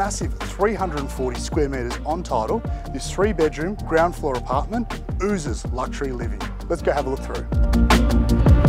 Massive 340 square metres on title, this three bedroom, ground floor apartment oozes luxury living. Let's go have a look through.